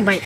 bye.